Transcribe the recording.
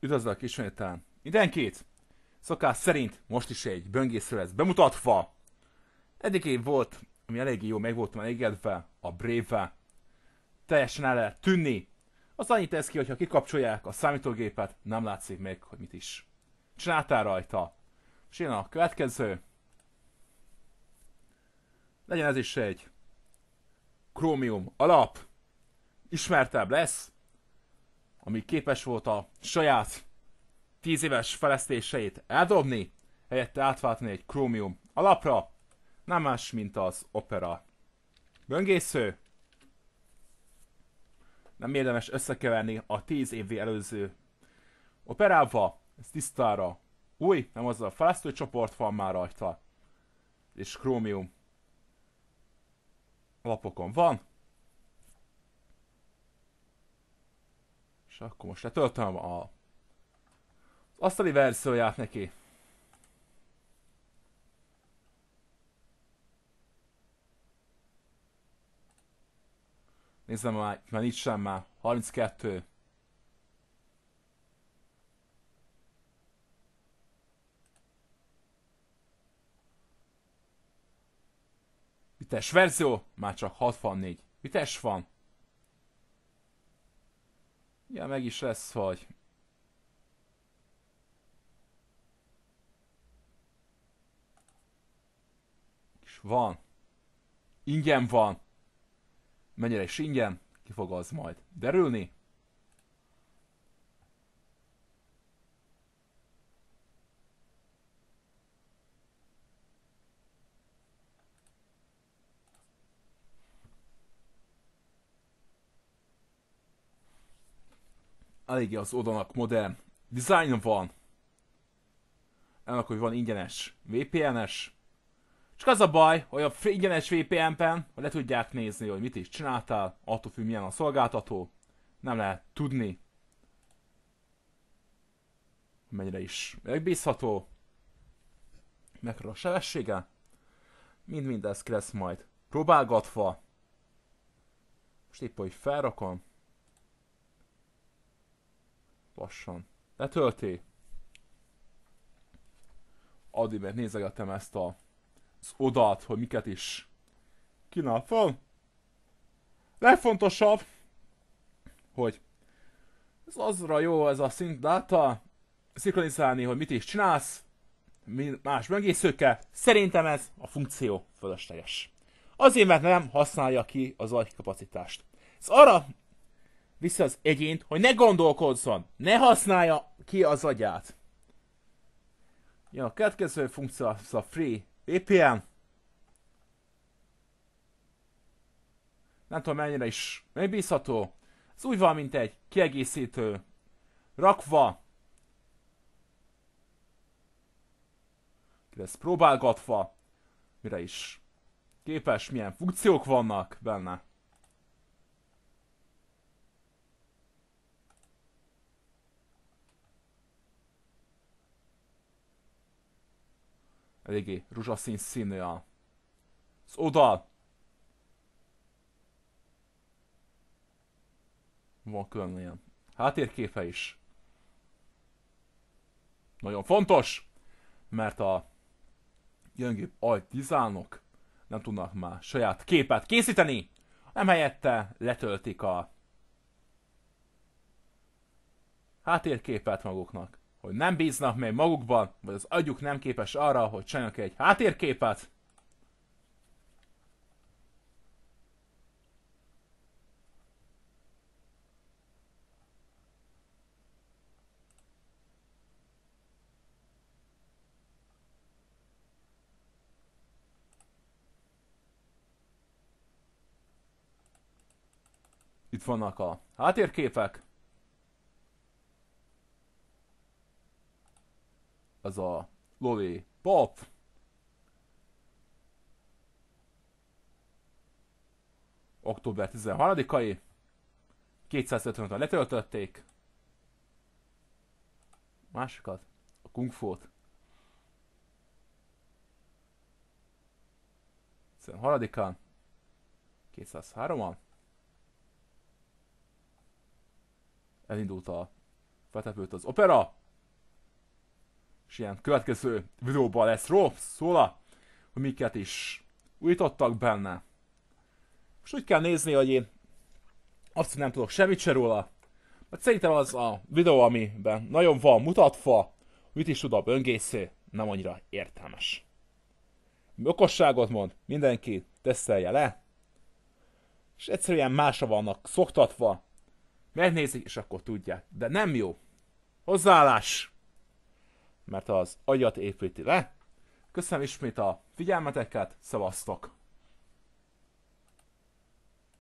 Üdvözlök ismételten mindenkit! Szokás szerint most is egy böngésző lesz bemutatva. Eddig év volt, ami eléggé jó, meg voltam elégedve, a brave Teljesen el lehet tűnni. Az annyit tesz ki, hogyha kikapcsolják a számítógépet, nem látszik meg, hogy mit is csináltál rajta. És jön a következő. Legyen ez is egy Chromium alap. Ismertebb lesz, ami képes volt a saját 10 éves fejlesztéseit eldobni, helyette átváltani egy Chromium alapra, nem más, mint az Opera böngésző. Nem érdemes összekeverni a 10 évvé előző operával, ez tisztára új, nem az a fejlesztő csoport van már rajta, és Chromium alapokon van. És akkor most letöltöm a az asztali verzióját neki. Nézzem már, már nincs sem már. 32. Vites verzió, már csak 64. Vites van. Ja, meg is lesz, hogy... És van. Ingyen van. Mennyire is ingyen, ki fog az majd derülni. Eléggé az odanak modern design van. Ennek, hogy van ingyenes VPN-es. Csak az a baj, hogy a ingyenes VPN-ben, le tudják nézni, hogy mit is csináltál, attól függ milyen a szolgáltató, nem lehet tudni, mennyire is megbízható, mekkora a sebessége. Mind mindez ki lesz majd próbálgatva. Most épp, hogy felrakom lassan. Letölti. Addig, mert nézegettem ezt a, az odat, hogy miket is kínál fel. Legfontosabb, hogy ez azra jó ez a sync data, szinkronizálni, hogy mit is csinálsz, más böngészőkkel. Szerintem ez a funkció fölösleges. Azért, mert nem használja ki az agykapacitást. Ez arra vissza az egyént, hogy ne gondolkozzon, ne használja ki az agyát. Ja, a következő funkció az a Free VPN. Nem tudom mennyire is megbízható. Ez úgy van, mint egy kiegészítő rakva. lesz próbálgatva, mire is képes, milyen funkciók vannak benne. Eléggé rúzsaszín színű az oldal. Van külön ilyen háttérképe is. Nagyon fontos, mert a gyöngébb dizájnok nem tudnak már saját képet készíteni, nem helyette letöltik a háttérképet maguknak hogy nem bíznak még magukban, vagy az agyuk nem képes arra, hogy csináljanak egy háttérképet, Itt vannak a háttérképek. Az a Loli Pop. Október 13-ai. 255-en letöltötték. Másikat, a Kung Fu-t. 13-án. 203-an. Elindult a feltepült az opera, és ilyen következő videóban lesz ró, szóla, hogy miket is újítottak benne. Most úgy kell nézni, hogy én azt nem tudok semmit se róla, mert szerintem az a videó, amiben nagyon van mutatva, mit is tud a böngésző, nem annyira értelmes. Okosságot mond, mindenki tesztelje le, és egyszerűen másra vannak szoktatva, megnézik, és akkor tudják. De nem jó. Hozzáállás! Mert az agyat építi le. Köszönöm ismét a figyelmeteket, szevasztok!